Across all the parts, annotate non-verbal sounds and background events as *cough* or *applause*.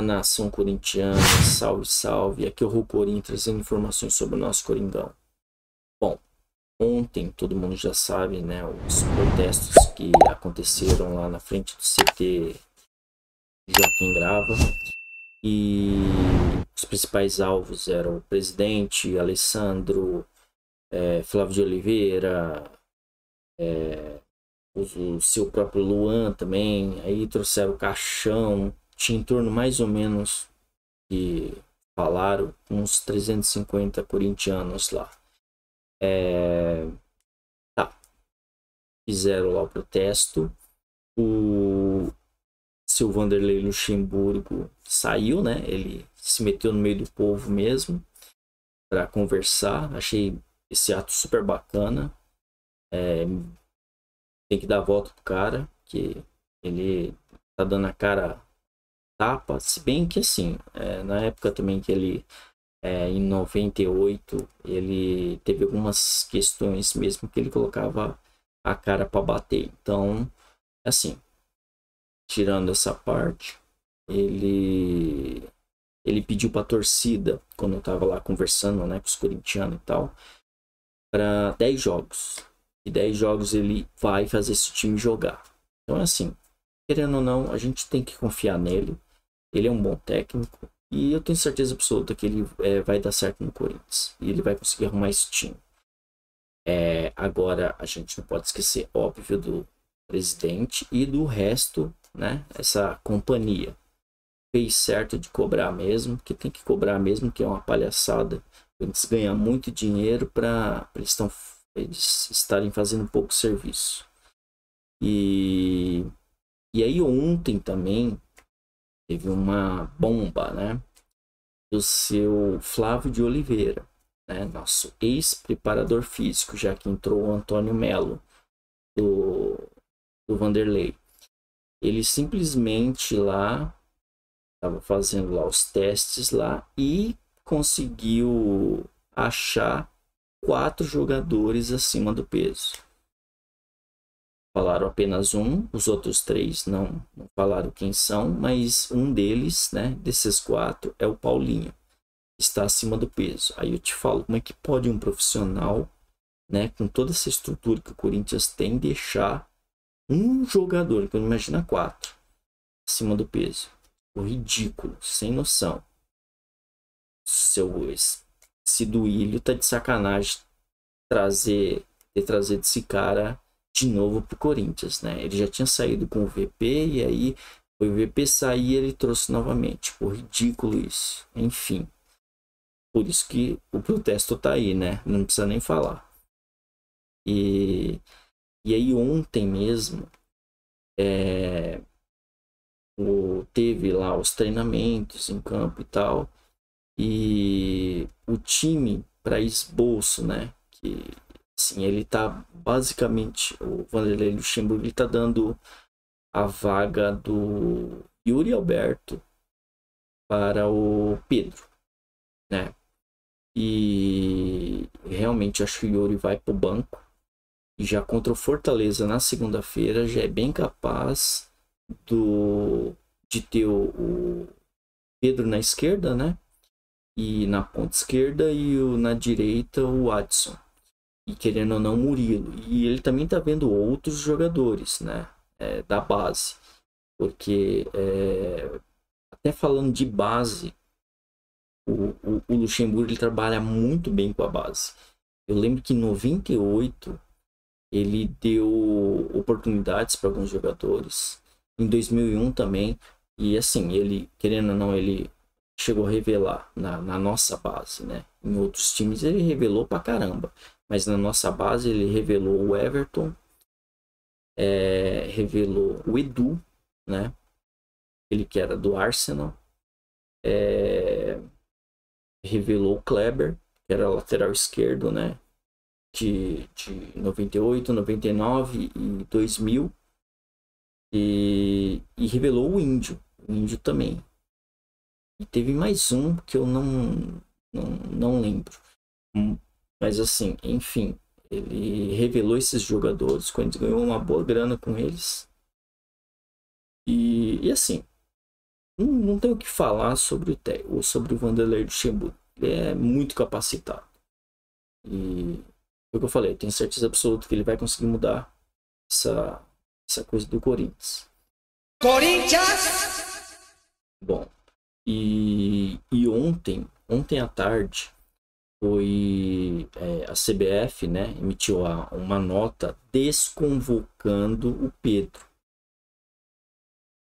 Nação corintiana, salve, salve. Aqui é o Ru Corim trazendo informações sobre o nosso Coringão. Bom, ontem todo mundo já sabe, né, os protestos que aconteceram lá na frente do CT Joaquim Grava. E os principais alvos eram o presidente, Alessandro, é, Flávio de Oliveira, é, o, o seu próprio Luan também. Aí trouxeram o Caixão tinha em torno mais ou menos que falaram uns 350 corintianos lá. É... Tá. Fizeram lá o protesto. O seu Vanderlei Luxemburgo saiu, né? Ele se meteu no meio do povo mesmo para conversar. Achei esse ato super bacana. É... Tem que dar volta pro cara, que ele tá dando a cara etapa, se bem que assim, é, na época também que ele, é, em 98, ele teve algumas questões mesmo que ele colocava a cara para bater. Então, assim, tirando essa parte, ele ele pediu para a torcida, quando eu tava lá conversando, né, com os corintianos e tal, para 10 jogos. E 10 jogos ele vai fazer esse time jogar. Então, assim, querendo ou não, a gente tem que confiar nele. Ele é um bom técnico e eu tenho certeza absoluta que ele é, vai dar certo no Corinthians. E ele vai conseguir arrumar esse time. É, agora, a gente não pode esquecer, óbvio, do presidente e do resto, né? Essa companhia. Fez certo de cobrar mesmo, que tem que cobrar mesmo, que é uma palhaçada. Eles ganham muito dinheiro para eles, eles estarem fazendo pouco serviço. E, e aí ontem também teve uma bomba, né? Do seu Flávio de Oliveira, né? Nosso ex-preparador físico, já que entrou o Antônio Melo do, do Vanderlei. Ele simplesmente lá estava fazendo lá os testes lá e conseguiu achar quatro jogadores acima do peso falaram apenas um, os outros três não, não falaram quem são, mas um deles, né, desses quatro, é o Paulinho, está acima do peso. Aí eu te falo, como é que pode um profissional, né, com toda essa estrutura que o Corinthians tem, deixar um jogador, que eu imagina quatro, acima do peso? O ridículo, sem noção. Seu esse Duílio tá de sacanagem trazer ter trazido esse cara de novo para o Corinthians, né? Ele já tinha saído com o VP e aí o VP sair ele trouxe novamente. Pô, ridículo isso. Enfim. Por isso que o protesto tá aí, né? Não precisa nem falar. E, e aí ontem mesmo é, o, teve lá os treinamentos em campo e tal. E o time para esboço, né? Que Assim, ele tá basicamente, o Vanderlei Luxemburgo ele tá dando a vaga do Yuri Alberto para o Pedro, né? E realmente acho que o Yuri vai para o banco. E já contra o Fortaleza na segunda-feira já é bem capaz do de ter o, o, Pedro na esquerda, né? E na ponta esquerda e o, na direita o Adson e querendo ou não Murilo. E ele também está vendo outros jogadores, né? É, da base. Porque é, até falando de base, o, o, o, Luxemburgo ele trabalha muito bem com a base. Eu lembro que em 98 ele deu oportunidades para alguns jogadores. Em 2001 também. E assim, ele, querendo ou não, ele chegou a revelar na, na nossa base, né? Em outros times ele revelou pra caramba mas na nossa base ele revelou o Everton, é, revelou o Edu, né? Ele que era do Arsenal, é, revelou o Kleber, que era lateral esquerdo, né? De, de 98, 99 e 2000. E, e revelou o Índio, o Índio também. E teve mais um que eu não, não, não lembro. Mas assim, enfim, ele revelou esses jogadores, quando ganhou uma boa grana com eles. E, e assim, não, não tenho o que falar sobre o, sobre o Vanderlei Luxemburgo. Ele é muito capacitado. E foi o que eu falei, eu tenho certeza absoluta que ele vai conseguir mudar essa, essa coisa do Corinthians. Corinthians! Bom, e, e ontem, ontem à tarde, foi é, a CBF, né, emitiu a, uma nota desconvocando o Pedro.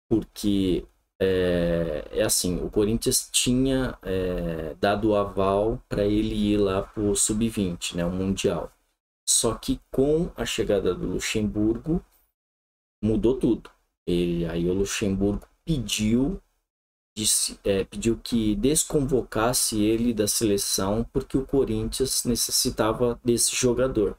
Porque é, é assim, o Corinthians tinha é, dado o aval para ele ir lá para o Sub-20, né, o Mundial. Só que com a chegada do Luxemburgo, mudou tudo. Ele, aí o Luxemburgo pediu disse, é, pediu que desconvocasse ele da seleção porque o Corinthians necessitava desse jogador,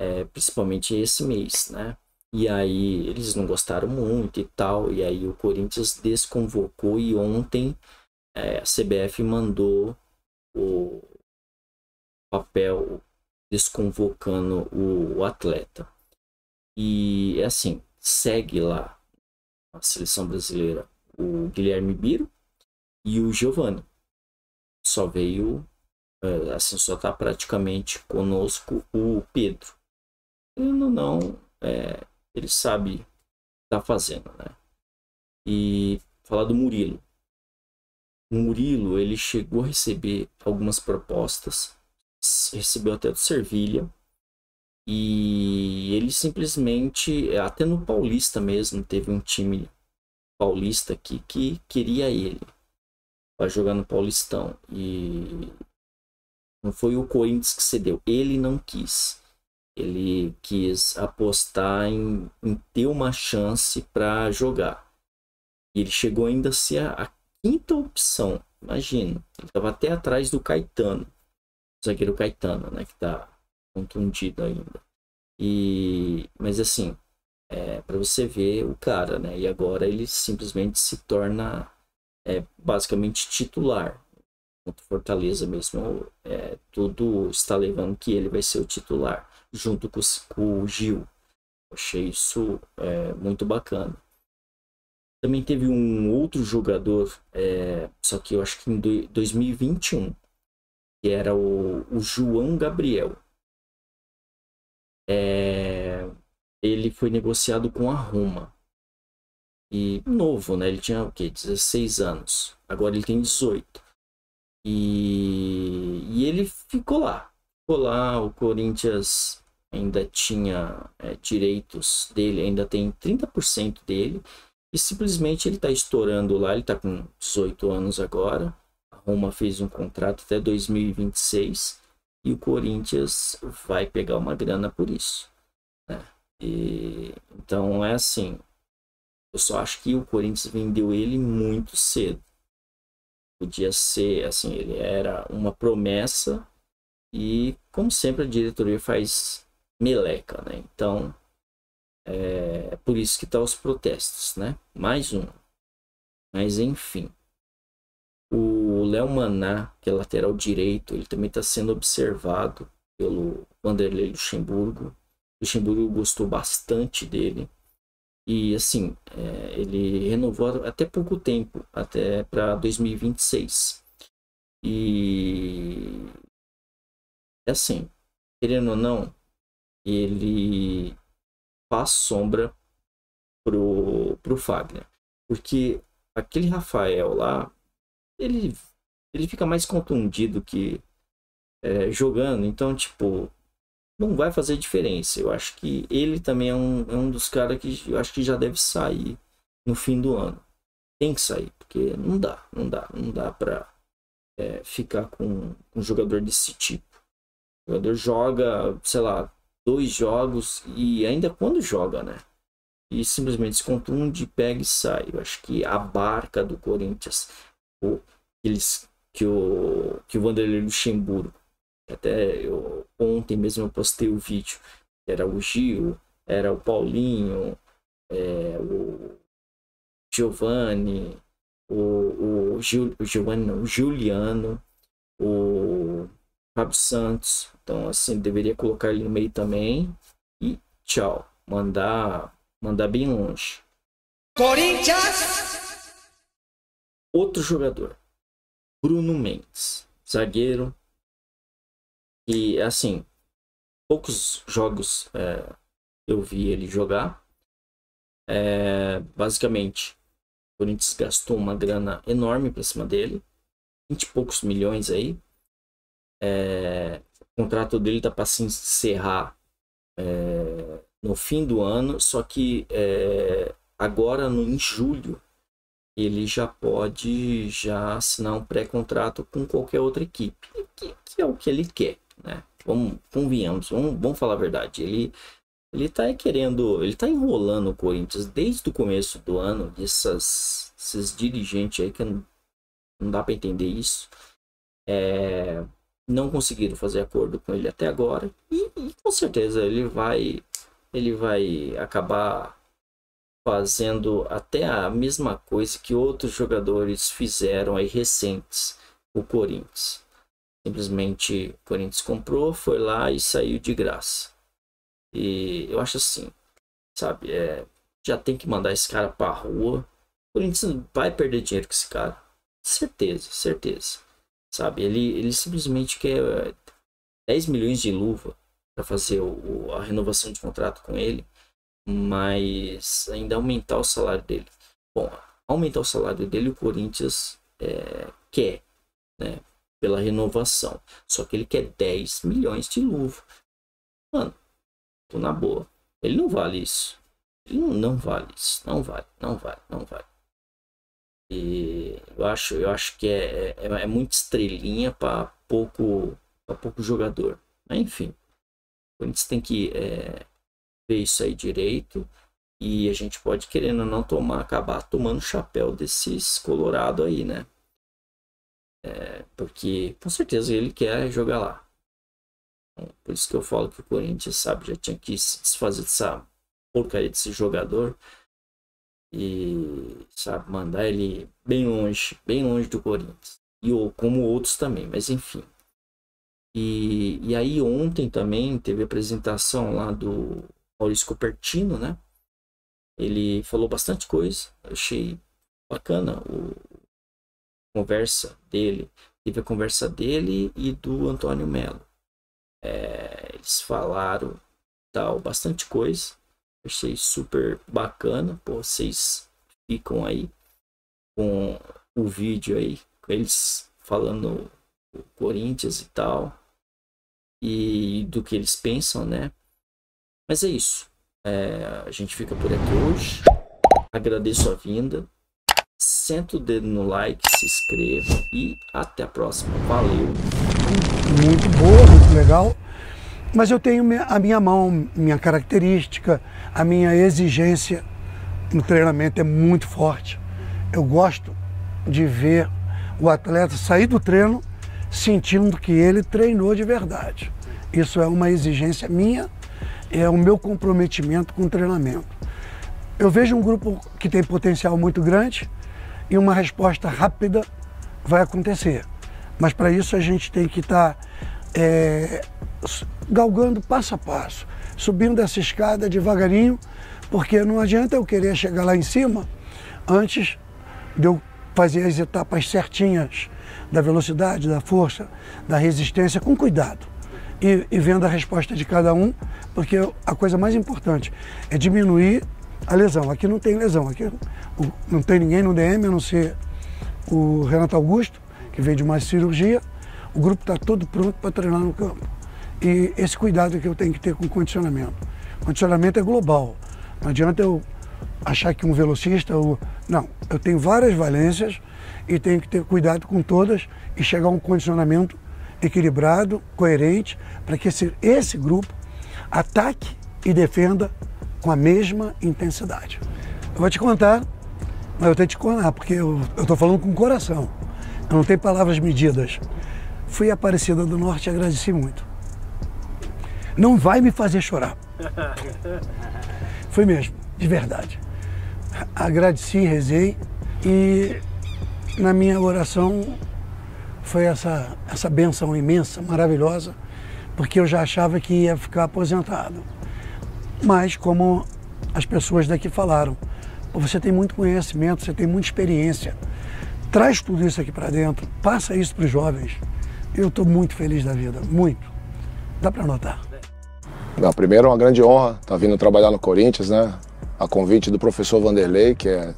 é, principalmente esse mês, né? E aí eles não gostaram muito e tal, e aí o Corinthians desconvocou e ontem é, a CBF mandou o papel desconvocando o, o atleta. E assim, segue lá a seleção brasileira o Guilherme Biro e o Giovanni. Só veio, é, assim, só está praticamente conosco o Pedro. Ele não, é, ele sabe está fazendo, né? E falar do Murilo. O Murilo, ele chegou a receber algumas propostas, recebeu até do Servilha, e ele simplesmente, até no Paulista mesmo, teve um time paulista aqui que queria ele para jogar no Paulistão. E não foi o Corinthians que cedeu, ele não quis. Ele quis apostar em, em ter uma chance para jogar. E ele chegou ainda a ser a, a quinta opção. Imagina, ele estava até atrás do Caetano, o zagueiro Caetano, né, que está contundido ainda. E, mas assim, é, para você ver o cara, né? E agora ele simplesmente se torna é, basicamente titular. Contra Fortaleza mesmo, é, tudo está levando que ele vai ser o titular, junto com, com o Gil. Achei isso é, muito bacana. Também teve um outro jogador, é, só que eu acho que em 2021, que era o, o João Gabriel. É, ele foi negociado com a Roma. E novo, né? Ele tinha o quê? 16 anos. Agora ele tem 18. E, e ele ficou lá. Ficou lá, o Corinthians ainda tinha é, direitos dele, ainda tem 30% dele. E simplesmente ele está estourando lá, ele está com 18 anos agora. A Roma fez um contrato até 2026 e o Corinthians vai pegar uma grana por isso. E, então é assim. Eu só acho que o Corinthians vendeu ele muito cedo. Podia ser, assim, ele era uma promessa e, como sempre, a diretoria faz meleca, né? Então, é, é por isso que tá os protestos, né? Mais um. Mas, enfim. O Léo Maná, que é lateral direito, ele também está sendo observado pelo Vanderlei Luxemburgo. Luxemburgo gostou bastante dele. E assim, é, ele renovou até pouco tempo, até para 2026. E assim, querendo ou não, ele faz sombra pro, pro Fagner. Porque aquele Rafael lá, ele, ele fica mais contundido que é, jogando. Então, tipo, não vai fazer diferença. Eu acho que ele também é um, é um dos caras que eu acho que já deve sair no fim do ano. Tem que sair, porque não dá, não dá, não dá pra é, ficar com um jogador desse tipo. O jogador joga, sei lá, dois jogos e ainda quando joga, né? E simplesmente se contunde, pega e sai. Eu acho que a barca do Corinthians, o, eles, que o, que o Vanderlei Luxemburgo até eu, ontem mesmo eu postei o vídeo. Era o Gil, era o Paulinho, é, o Giovanni, o, o, Gil, o Giovanni não, o Juliano, o Fábio Santos. Então, assim, deveria colocar ele no meio também. E tchau. Mandar, mandar bem longe. Corinthians! Outro jogador, Bruno Mendes, zagueiro. E assim, poucos jogos é, eu vi ele jogar. É, basicamente, o Corinthians gastou uma grana enorme para cima dele, 20 e poucos milhões aí. É, o contrato dele tá para se encerrar é, no fim do ano, só que é, agora no, em julho ele já pode já assinar um pré-contrato com qualquer outra equipe, que, que, é o que ele quer, né? Vamos, convenhamos, vamos, vamos falar a verdade. Ele ele tá querendo, ele tá enrolando o Corinthians desde o começo do ano, essas, esses dirigentes aí que não, não dá para entender isso. É, não conseguiram fazer acordo com ele até agora e, e com certeza ele vai ele vai acabar fazendo até a mesma coisa que outros jogadores fizeram aí recentes o Corinthians. Simplesmente o Corinthians comprou, foi lá e saiu de graça. E eu acho assim, sabe, é, já tem que mandar esse cara pra rua. O Corinthians vai perder dinheiro com esse cara. Certeza, certeza. Sabe, ele, ele simplesmente quer 10 milhões de luva para fazer o, a renovação de contrato com ele mas ainda aumentar o salário dele. Bom, aumentar o salário dele o Corinthians é, quer, né? Pela renovação. Só que ele quer 10 milhões de luva. Mano, tô na boa. Ele não vale isso. Ele não, não vale isso. Não vale, não vale, não vale. E eu acho, eu acho que é, é, é muito estrelinha para pouco, pra pouco jogador. Mas enfim, o Corinthians tem que é, ver isso aí direito e a gente pode querendo não tomar acabar tomando chapéu desses colorado aí, né? É, porque com certeza ele quer jogar lá. Por isso que eu falo que o Corinthians, sabe, já tinha que se desfazer dessa porcaria desse jogador e sabe mandar ele bem longe, bem longe do Corinthians. E ou como outros também, mas enfim. E, e aí ontem também teve a apresentação lá do Maurício Cupertino, né? Ele falou bastante coisa, achei bacana o conversa dele. Teve a conversa dele e do Antônio Melo. É, eles falaram tal bastante coisa. Achei super bacana. Pô, vocês ficam aí com o vídeo aí, com eles falando o Corinthians e tal. E do que eles pensam, né? Mas é isso. É, a gente fica por aqui hoje. Agradeço a vinda. Senta o dedo no like, se inscreva e até a próxima. Valeu. Muito boa, muito legal. Mas eu tenho a minha mão, minha característica, a minha exigência no treinamento é muito forte. Eu gosto de ver o atleta sair do treino sentindo que ele treinou de verdade. Isso é uma exigência minha é o meu comprometimento com o treinamento. Eu vejo um grupo que tem potencial muito grande e uma resposta rápida vai acontecer. Mas para isso a gente tem que estar tá, é, galgando passo a passo, subindo essa escada devagarinho, porque não adianta eu querer chegar lá em cima antes de eu fazer as etapas certinhas da velocidade, da força, da resistência com cuidado e, e vendo a resposta de cada um, porque a coisa mais importante é diminuir a lesão. Aqui não tem lesão, aqui não tem ninguém no DM, a não ser o Renato Augusto, que vem de uma cirurgia. O grupo está todo pronto para treinar no campo. E esse cuidado que eu tenho que ter com o condicionamento. O condicionamento é global. Não adianta eu achar que um velocista. Ou... Não, eu tenho várias valências e tenho que ter cuidado com todas e chegar a um condicionamento equilibrado, coerente, para que esse, esse grupo ataque e defenda com a mesma intensidade. Eu vou te contar, mas eu tenho que te contar, porque eu estou falando com o coração. Eu não tenho palavras medidas. Fui a Aparecida do Norte e agradeci muito. Não vai me fazer chorar. Foi mesmo, de verdade. Agradeci, rezei e na minha oração foi essa, essa benção imensa, maravilhosa, porque eu já achava que ia ficar aposentado. Mas, como as pessoas daqui falaram, você tem muito conhecimento, você tem muita experiência. traz tudo isso aqui para dentro, passa isso para os jovens. Eu estou muito feliz da vida, muito. Dá para notar. Não, primeiro, é uma grande honra estar tá vindo trabalhar no Corinthians, né? A convite do professor Vanderlei, que é,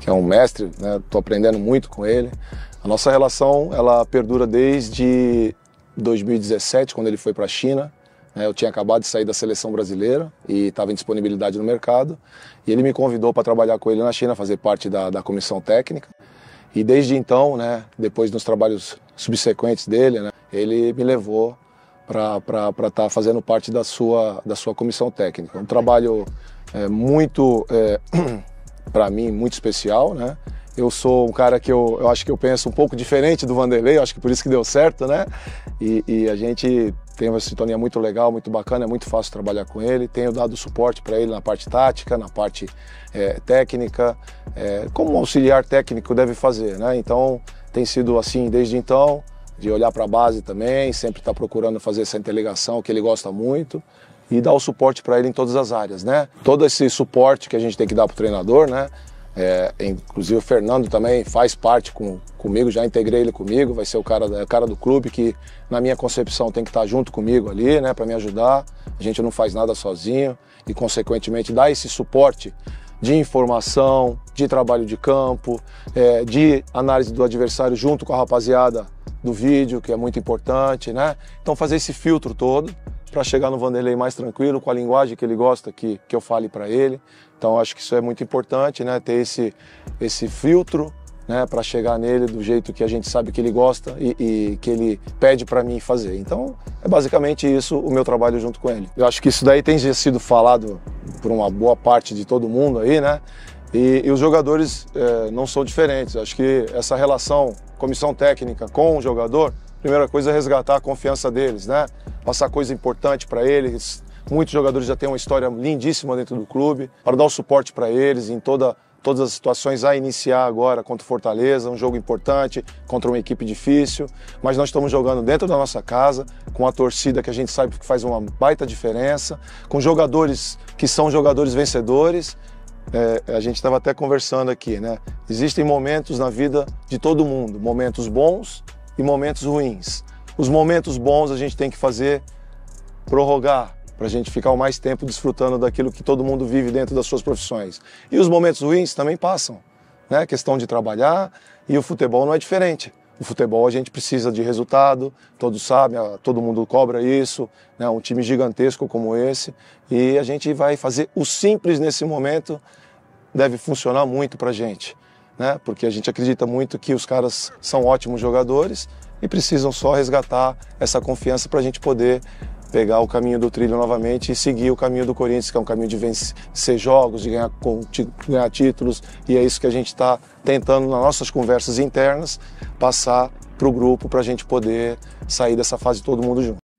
que é um mestre, né? Estou aprendendo muito com ele. A nossa relação, ela perdura desde 2017, quando ele foi para a China. Né? Eu tinha acabado de sair da seleção brasileira e estava em disponibilidade no mercado. E ele me convidou para trabalhar com ele na China, fazer parte da, da comissão técnica. E desde então, né, depois dos trabalhos subsequentes dele, né, ele me levou para estar tá fazendo parte da sua, da sua comissão técnica. Um trabalho é, muito, é, *clears throat* para mim, muito especial, né? Eu sou um cara que eu, eu acho que eu penso um pouco diferente do Vanderlei, acho que por isso que deu certo, né? E, e a gente tem uma sintonia muito legal, muito bacana, é muito fácil trabalhar com ele. Tenho dado suporte para ele na parte tática, na parte é, técnica, é, como um auxiliar técnico deve fazer, né? Então tem sido assim desde então de olhar para a base também, sempre estar tá procurando fazer essa interligação que ele gosta muito e dar o suporte para ele em todas as áreas, né? Todo esse suporte que a gente tem que dar para o treinador, né? É, inclusive o Fernando também faz parte com, comigo, já integrei ele comigo, vai ser o cara, cara do clube que, na minha concepção, tem que estar junto comigo ali, né, para me ajudar. A gente não faz nada sozinho e, consequentemente, dá esse suporte de informação, de trabalho de campo, é, de análise do adversário junto com a rapaziada do vídeo, que é muito importante, né? Então fazer esse filtro todo para chegar no Vanderlei mais tranquilo, com a linguagem que ele gosta que, que eu fale para ele. Então acho que isso é muito importante, né? Ter esse, esse filtro né, para chegar nele do jeito que a gente sabe que ele gosta e, e que ele pede para mim fazer. Então, é basicamente isso o meu trabalho junto com ele. Eu acho que isso daí tem sido falado por uma boa parte de todo mundo aí, né? E, e os jogadores é, não são diferentes. Acho que essa relação comissão técnica com o jogador, primeira coisa é resgatar a confiança deles, né? Passar coisa importante para eles. Muitos jogadores já têm uma história lindíssima dentro do clube, para dar o suporte para eles em toda todas as situações a iniciar agora contra o Fortaleza, um jogo importante, contra uma equipe difícil, mas nós estamos jogando dentro da nossa casa, com a torcida que a gente sabe que faz uma baita diferença, com jogadores que são jogadores vencedores é, a gente estava até conversando aqui, né? Existem momentos na vida de todo mundo, momentos bons e momentos ruins. Os momentos bons a gente tem que fazer prorrogar para a gente ficar o mais tempo desfrutando daquilo que todo mundo vive dentro das suas profissões. E os momentos ruins também passam, né? Questão de trabalhar e o futebol não é diferente. O futebol a gente precisa de resultado, todos sabem, todo mundo cobra isso, né? um time gigantesco como esse, e a gente vai fazer o simples nesse momento, deve funcionar muito para a gente, né? porque a gente acredita muito que os caras são ótimos jogadores e precisam só resgatar essa confiança para a gente poder pegar o caminho do trilho novamente e seguir o caminho do Corinthians, que é um caminho de vencer jogos, de ganhar, ganhar títulos, e é isso que a gente está tentando nas nossas conversas internas passar para o grupo para a gente poder sair dessa fase todo mundo junto.